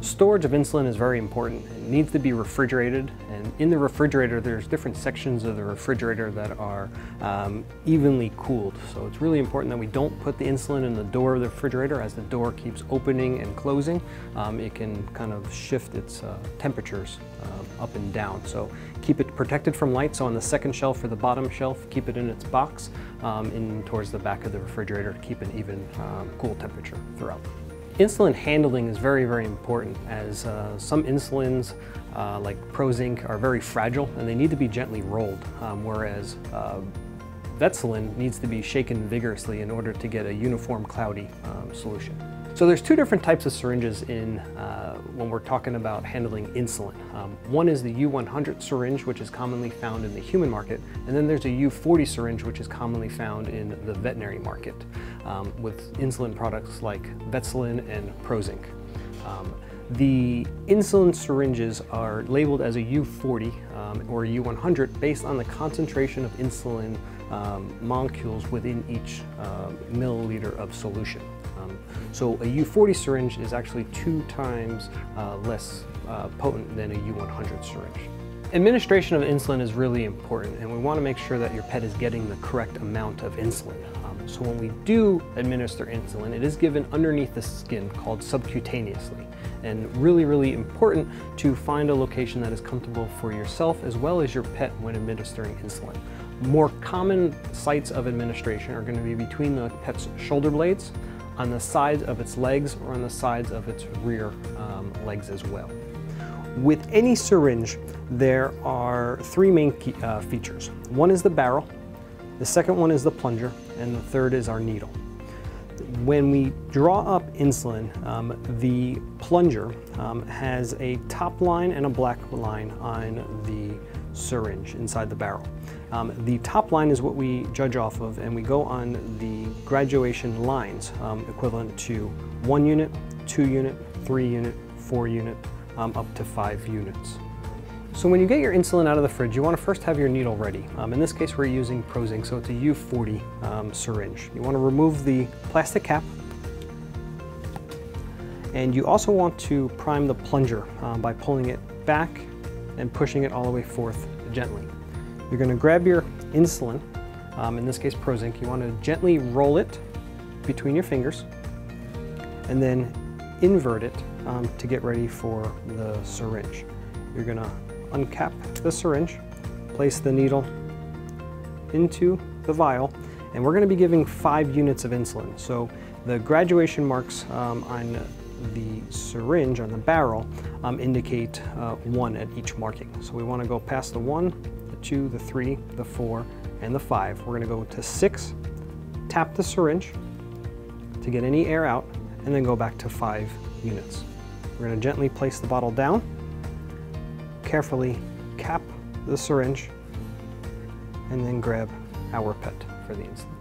storage of insulin is very important. It needs to be refrigerated, and in the refrigerator, there's different sections of the refrigerator that are um, evenly cooled. So it's really important that we don't put the insulin in the door of the refrigerator as the door keeps opening and closing. Um, it can kind of shift its uh, temperatures uh, up and down. So keep it protected from light. So on the second shelf or the bottom shelf, keep it in its box um, in towards the back of the refrigerator to keep an even um, cool temperature throughout. Insulin handling is very, very important as uh, some insulins uh, like Prozinc are very fragile and they need to be gently rolled, um, whereas uh, Vetsulin needs to be shaken vigorously in order to get a uniform cloudy um, solution. So there's two different types of syringes in uh, when we're talking about handling insulin. Um, one is the U100 syringe, which is commonly found in the human market, and then there's a U40 syringe, which is commonly found in the veterinary market um, with insulin products like Vetsulin and Prozinc. Um, the insulin syringes are labeled as a U40 um, or U100 based on the concentration of insulin um, molecules within each uh, milliliter of solution. Um, so a U40 syringe is actually two times uh, less uh, potent than a U100 syringe. Administration of insulin is really important and we want to make sure that your pet is getting the correct amount of insulin. Um, so when we do administer insulin, it is given underneath the skin called subcutaneously and really, really important to find a location that is comfortable for yourself as well as your pet when administering insulin. More common sites of administration are going to be between the pet's shoulder blades, on the sides of its legs, or on the sides of its rear um, legs as well. With any syringe, there are three main key, uh, features. One is the barrel, the second one is the plunger, and the third is our needle. When we draw up insulin, um, the plunger um, has a top line and a black line on the syringe inside the barrel. Um, the top line is what we judge off of and we go on the graduation lines um, equivalent to one unit, two unit, three unit, four unit, um, up to five units. So when you get your insulin out of the fridge, you want to first have your needle ready. Um, in this case, we're using Prozinc, so it's a U40 um, syringe. You want to remove the plastic cap, and you also want to prime the plunger um, by pulling it back and pushing it all the way forth gently. You're going to grab your insulin, um, in this case Prozinc, you want to gently roll it between your fingers, and then invert it um, to get ready for the syringe. You're going to uncap the syringe, place the needle into the vial, and we're going to be giving five units of insulin. So the graduation marks um, on the syringe, on the barrel, um, indicate uh, one at each marking. So we want to go past the one, the two, the three, the four, and the five. We're going to go to six, tap the syringe to get any air out, and then go back to five units. We're going to gently place the bottle down, carefully cap the syringe, and then grab our pet for the insulin.